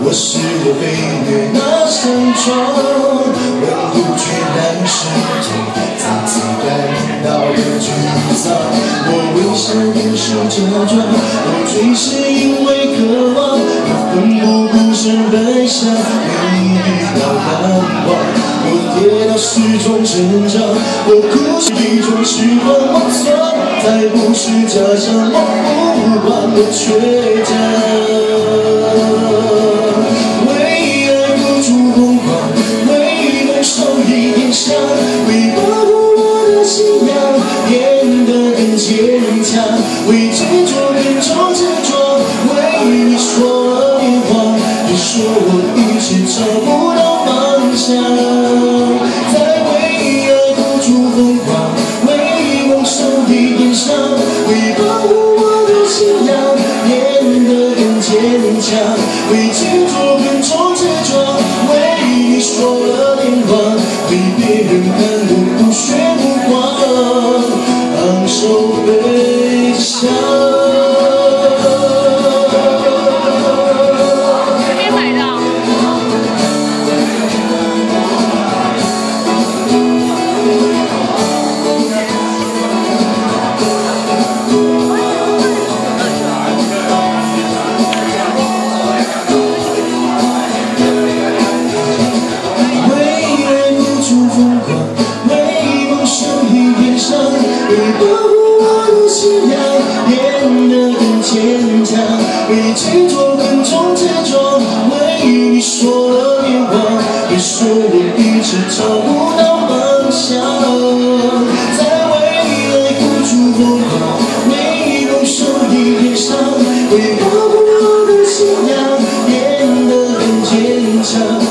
我试着飞越那扇窗，温度却难湿透，再次感到了沮丧。我微笑掩饰假装，我追是因为渴望，我奋不顾身奔向另难忘，我跌倒是一种成长，我哭泣是一种放松，再不是假象。我不狂，我倔强，为爱付出疯狂，为难受一点伤，为保护我的信仰变得更坚强，为执着更壮执着，为你说了谎，你说我一切找不。伤，为保护我的信仰变得更坚强，为执着变成执着，为你说了谎话，为别人看我不血为保护我的信仰，变得更坚强，为你执着，更重执撞。为你说的谎，你说我一直找不到方向。在为爱付出过后，每多受一点伤，为保护我的信仰，变得更坚强。